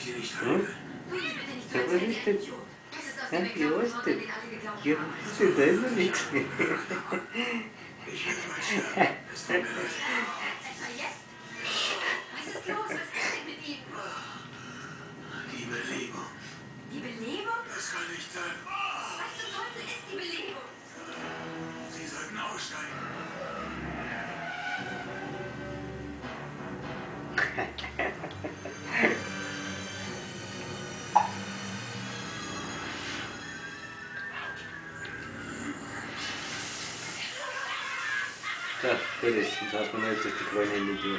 Hm? Ja, was ist. Das Ja, wie alle geglaubt Ja, haben. ist immer nichts? Die Belebung. Die Belebung? Das kann nicht sein. Was zum Teufel ist die Belebung? Sie sollten aussteigen. Так, Перес, остановився в стикуванні люди.